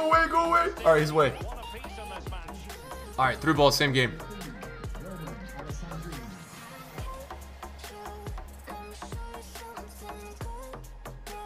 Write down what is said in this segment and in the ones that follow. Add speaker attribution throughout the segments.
Speaker 1: go away, go away. All right, he's away. All right, through ball, same game.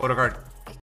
Speaker 1: Odegaard.